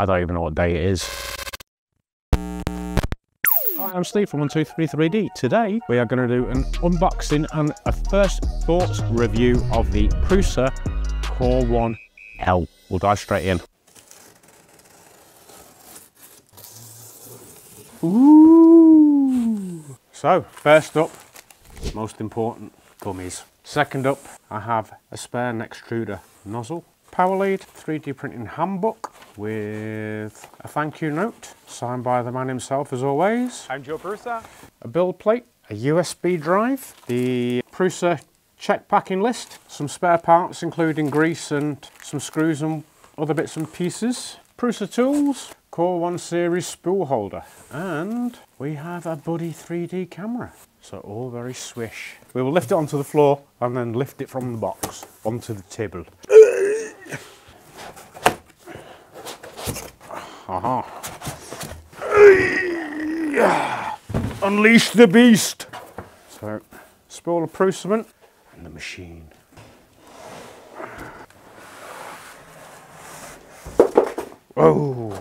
I don't even know what day it is. Hi, I'm Steve from 123-3D. Today we are going to do an unboxing and a first thoughts review of the Prusa Core One L. We'll dive straight in. Ooh. So, first up, most important, gummies. Second up, I have a spare Nextruder nozzle. Power lead, 3D printing handbook with a thank you note signed by the man himself as always. I'm Joe Prusa. A build plate, a USB drive, the Prusa check packing list, some spare parts including grease and some screws and other bits and pieces. Prusa tools, Core One series spool holder and we have a Buddy 3D camera. So all very swish. We will lift it onto the floor and then lift it from the box onto the table. Uh-huh. Aha. Unleash the beast. So, spool of Prusament and the machine. Oh.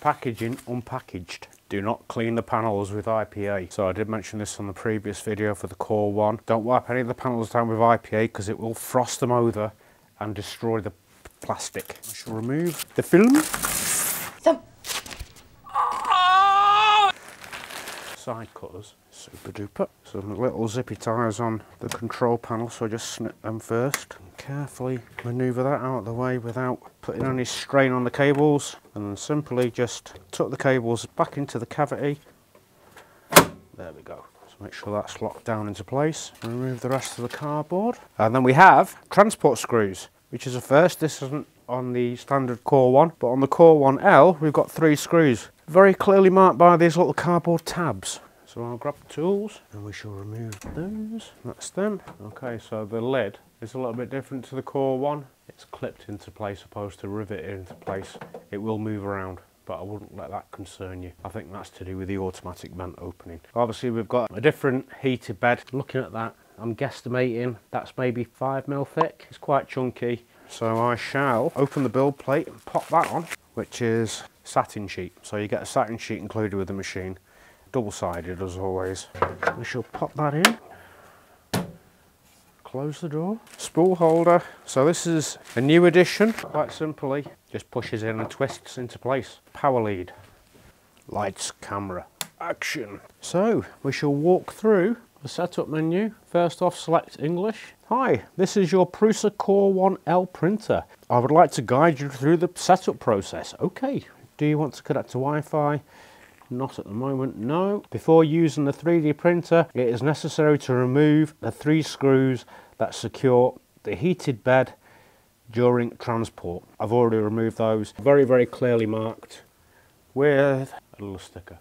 Packaging unpackaged. Do not clean the panels with IPA. So I did mention this on the previous video for the Core One. Don't wipe any of the panels down with IPA because it will frost them over and destroy the plastic. I shall remove the film. Side cutters, super duper. Some little zippy ties on the control panel, so I just snip them first. Carefully manoeuvre that out of the way without putting any strain on the cables. And then simply just tuck the cables back into the cavity. There we go. So make sure that's locked down into place. Remove the rest of the cardboard. And then we have transport screws which is a first. This isn't on the standard Core One, but on the Core One L, we've got three screws. Very clearly marked by these little cardboard tabs. So I'll grab the tools and we shall remove those. That's them. Okay, so the lid is a little bit different to the Core One. It's clipped into place opposed to riveted into place. It will move around but I wouldn't let that concern you. I think that's to do with the automatic vent opening. Obviously we've got a different heated bed. Looking at that, I'm guesstimating that's maybe five mil thick. It's quite chunky. So I shall open the build plate and pop that on, which is satin sheet. So you get a satin sheet included with the machine, double-sided as always. We shall pop that in. Close the door. Spool holder. So this is a new addition, quite simply. Just pushes in and twists into place. Power lead. Lights, camera, action. So we shall walk through the setup menu. First off, select English. Hi, this is your Prusa Core One L printer. I would like to guide you through the setup process. Okay, do you want to connect to Wi-Fi? Not at the moment, no. Before using the 3D printer, it is necessary to remove the three screws that secure the heated bed during transport. I've already removed those. Very, very clearly marked with a little sticker.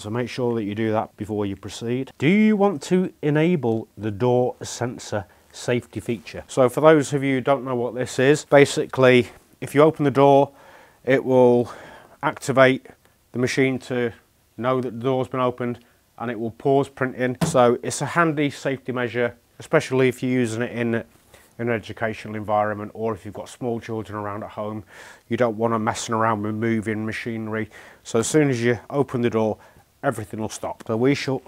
So make sure that you do that before you proceed. Do you want to enable the door sensor safety feature? So for those of you who don't know what this is, basically if you open the door, it will activate the machine to know that the door's been opened and it will pause printing. So it's a handy safety measure, especially if you're using it in an educational environment or if you've got small children around at home you don't want to messing around with moving machinery so as soon as you open the door everything will stop. So we shall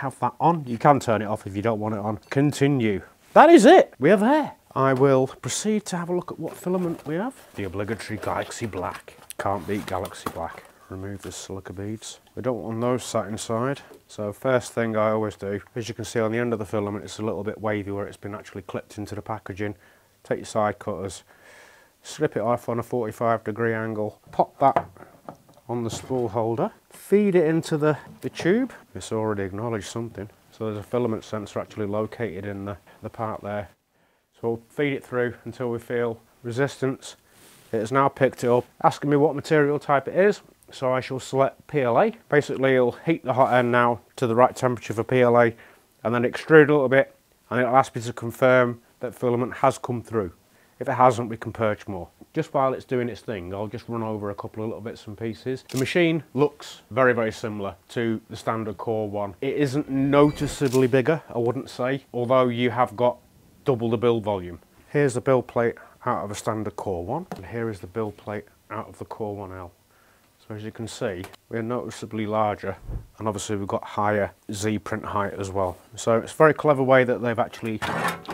have that on. You can turn it off if you don't want it on. Continue. That is it. We are there. I will proceed to have a look at what filament we have. The obligatory Galaxy Black. Can't beat Galaxy Black. Remove the silica beads. We don't want those sat inside. So first thing I always do, as you can see on the end of the filament, it's a little bit wavy where it's been actually clipped into the packaging. Take your side cutters, slip it off on a 45 degree angle, pop that on the spool holder, feed it into the, the tube. It's already acknowledged something. So there's a filament sensor actually located in the, the part there. So we'll feed it through until we feel resistance. It has now picked it up, asking me what material type it is. So I shall select PLA. Basically it'll heat the hot end now to the right temperature for PLA and then extrude a little bit and it'll ask me to confirm that filament has come through. If it hasn't, we can purge more. Just while it's doing its thing, I'll just run over a couple of little bits and pieces. The machine looks very, very similar to the standard Core One. It isn't noticeably bigger, I wouldn't say, although you have got double the build volume. Here's the build plate out of a standard Core One and here is the build plate out of the Core One L. So as you can see we're noticeably larger and obviously we've got higher Z print height as well. So it's a very clever way that they've actually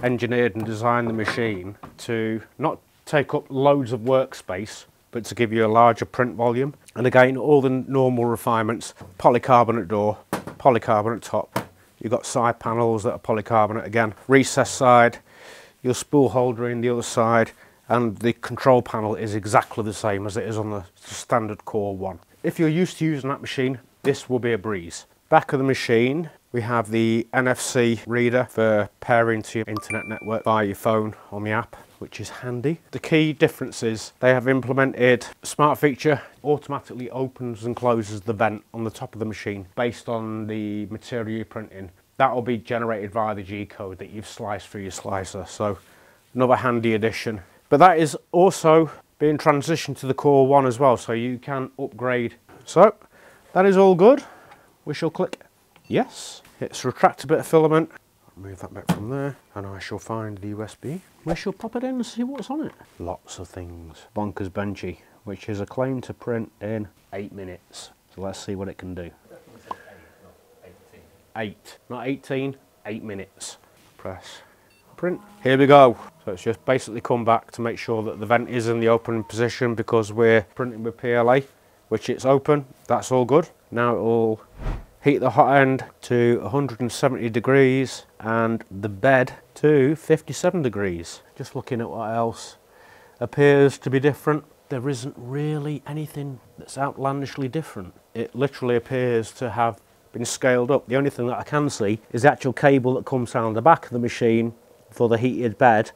engineered and designed the machine to not take up loads of workspace but to give you a larger print volume. And again, all the normal refinements, polycarbonate door, polycarbonate top, you've got side panels that are polycarbonate again, recessed side, your spool holder in the other side, and the control panel is exactly the same as it is on the standard Core One. If you're used to using that machine, this will be a breeze. Back of the machine, we have the NFC reader for pairing to your internet network via your phone on the app which is handy. The key difference is they have implemented smart feature, automatically opens and closes the vent on the top of the machine based on the material you're printing. That will be generated via the G-code that you've sliced through your slicer. So another handy addition. But that is also being transitioned to the Core One as well, so you can upgrade. So that is all good. We shall click yes. It's retract a bit of filament Move that back from there and I shall find the USB. We shall pop it in and see what's on it. Lots of things. Bonkers Benchy, which is a claim to print in eight minutes. So let's see what it can do. Eight, not 18, eight minutes. Press Here we go. So it's just basically come back to make sure that the vent is in the open position because we're printing with PLA, which it's open. That's all good. Now it will heat the hot end to 170 degrees and the bed to 57 degrees. Just looking at what else appears to be different. There isn't really anything that's outlandishly different. It literally appears to have been scaled up. The only thing that I can see is the actual cable that comes down the back of the machine for the heated bed.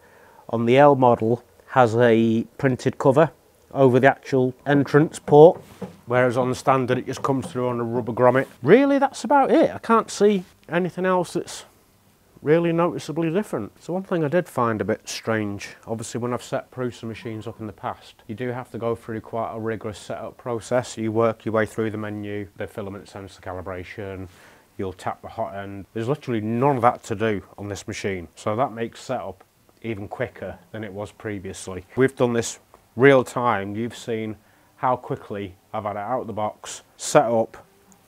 On the L model has a printed cover over the actual entrance port whereas on the standard it just comes through on a rubber grommet. Really that's about it. I can't see anything else that's really noticeably different. So one thing I did find a bit strange, obviously when I've set Prusa machines up in the past, you do have to go through quite a rigorous setup process. You work your way through the menu, the filament sensor calibration, you'll tap the hot end. There's literally none of that to do on this machine. So that makes setup even quicker than it was previously. We've done this real time, you've seen how quickly I've had it out of the box, set up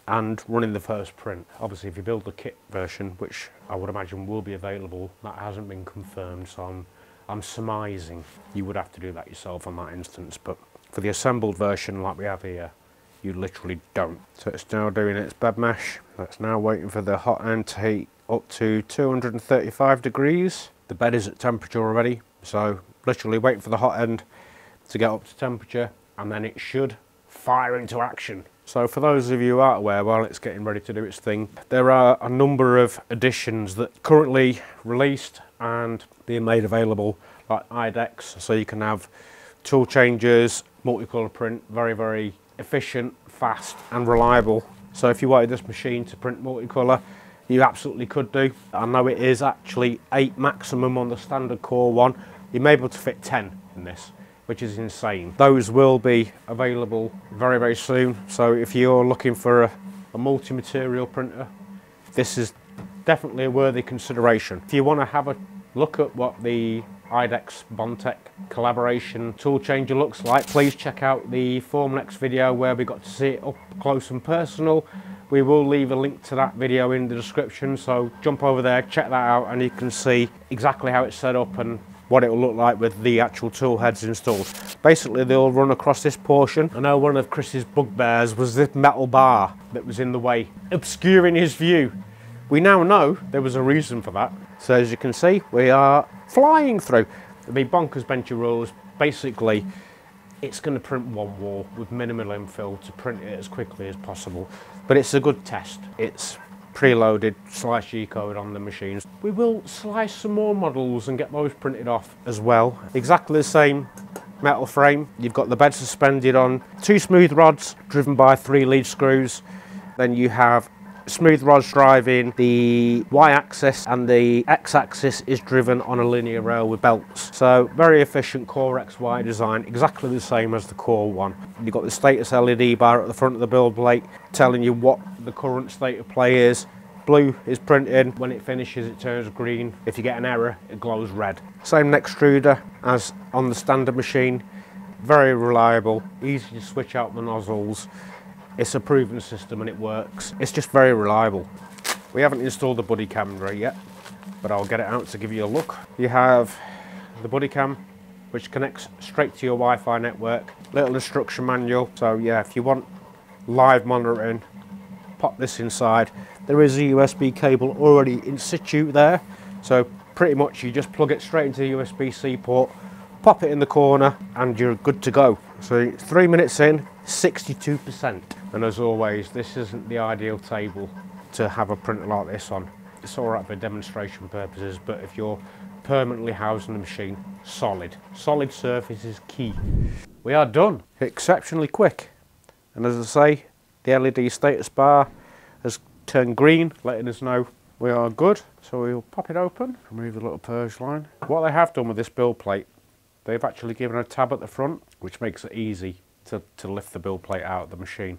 and running the first print. Obviously if you build the kit version, which I would imagine will be available, that hasn't been confirmed so I'm, I'm surmising you would have to do that yourself on that instance but for the assembled version like we have here you literally don't. So it's now doing its bed mesh, it's now waiting for the hot end to heat up to 235 degrees. The bed is at temperature already so literally waiting for the hot end to get up to temperature and then it should fire into action. So for those of you who aren't aware, while it's getting ready to do its thing, there are a number of additions that currently released and being made available like IDEX, so you can have tool changes, multicolour print, very, very efficient, fast and reliable. So if you wanted this machine to print multicolour, you absolutely could do. I know it is actually 8 maximum on the standard core one. You may be able to fit 10 in this which is insane. Those will be available very, very soon. So if you're looking for a, a multi-material printer, this is definitely a worthy consideration. If you want to have a look at what the IDEX Bondtech collaboration tool changer looks like, please check out the Formnext video where we got to see it up close and personal. We will leave a link to that video in the description, so jump over there, check that out, and you can see exactly how it's set up and what it will look like with the actual tool heads installed. Basically they'll run across this portion. I know one of Chris's bugbears was this metal bar that was in the way, obscuring his view. We now know there was a reason for that. So as you can see, we are flying through. The bonkers Benchy rules, basically, it's going to print one wall with minimal infill to print it as quickly as possible. But it's a good test. It's preloaded slice G-code on the machines. We will slice some more models and get those printed off as well. Exactly the same metal frame. You've got the bed suspended on two smooth rods driven by three lead screws. Then you have smooth rods driving the y-axis and the x-axis is driven on a linear rail with belts. So very efficient Core XY design, exactly the same as the Core one. You've got the status LED bar at the front of the build plate telling you what the current state of play is. blue is printing. When it finishes, it turns green. If you get an error, it glows red. Same extruder as on the standard machine. Very reliable, easy to switch out the nozzles. It's a proven system and it works. It's just very reliable. We haven't installed the buddy camera yet, but I'll get it out to give you a look. You have the buddy cam, which connects straight to your Wi-Fi network. Little instruction manual. So yeah, if you want live monitoring, pop this inside. There is a USB cable already in situ there. So pretty much you just plug it straight into the USB-C port, pop it in the corner and you're good to go. So three minutes in, 62%. And as always, this isn't the ideal table to have a printer like this on. It's all right for demonstration purposes, but if you're permanently housing the machine, solid. Solid surface is key. We are done. Exceptionally quick. And as I say, the LED status bar has turned green, letting us know we are good. So we'll pop it open, remove the little purge line. What they have done with this build plate, they've actually given a tab at the front, which makes it easy to, to lift the build plate out of the machine.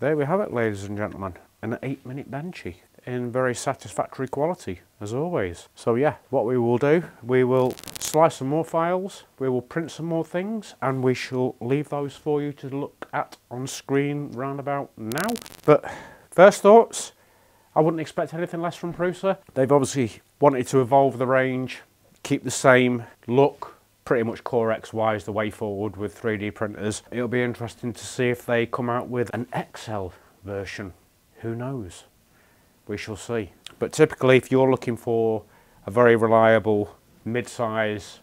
There we have it, ladies and gentlemen. An eight minute benchy in very satisfactory quality, as always. So yeah, what we will do, we will slice some more files, we will print some more things, and we shall leave those for you to look at on screen round about now. But first thoughts, I wouldn't expect anything less from Prusa. They've obviously wanted to evolve the range, keep the same look, pretty much Core XY is the way forward with 3D printers. It'll be interesting to see if they come out with an XL version. Who knows? We shall see. But typically if you're looking for a very reliable mid-size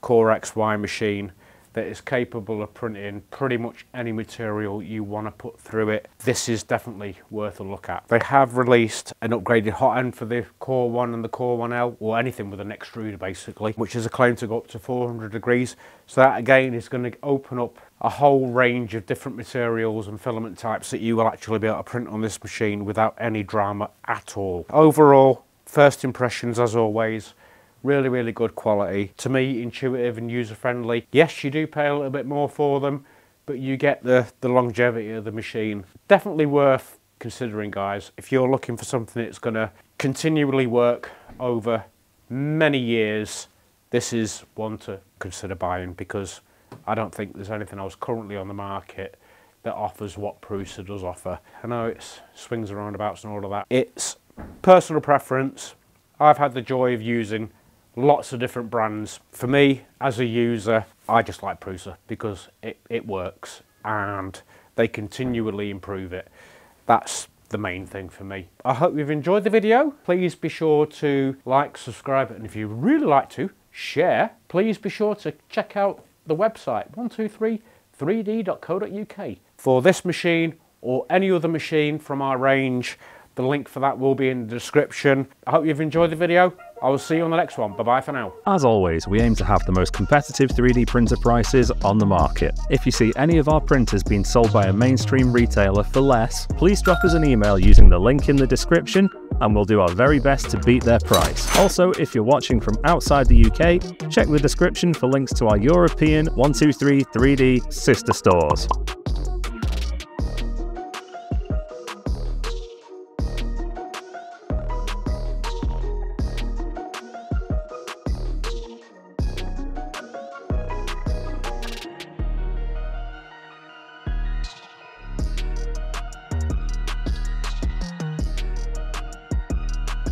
Core XY machine that is capable of printing pretty much any material you want to put through it. This is definitely worth a look at. They have released an upgraded hot end for the Core One and the Core One L, or anything with an extruder basically, which is a claim to go up to 400 degrees. So that again is going to open up a whole range of different materials and filament types that you will actually be able to print on this machine without any drama at all. Overall, first impressions as always, really, really good quality. To me, intuitive and user-friendly. Yes, you do pay a little bit more for them, but you get the, the longevity of the machine. Definitely worth considering, guys. If you're looking for something that's going to continually work over many years, this is one to consider buying because I don't think there's anything else currently on the market that offers what Prusa does offer. I know it's swings and roundabouts and all of that. It's personal preference. I've had the joy of using lots of different brands. For me, as a user, I just like Prusa because it, it works and they continually improve it. That's the main thing for me. I hope you've enjoyed the video. Please be sure to like, subscribe, and if you really like to, share. Please be sure to check out the website 123-3d.co.uk for this machine or any other machine from our range. The link for that will be in the description. I hope you've enjoyed the video. I will see you on the next one. Bye bye for now. As always, we aim to have the most competitive 3D printer prices on the market. If you see any of our printers being sold by a mainstream retailer for less, please drop us an email using the link in the description and we'll do our very best to beat their price. Also, if you're watching from outside the UK, check the description for links to our European 123 3D sister stores.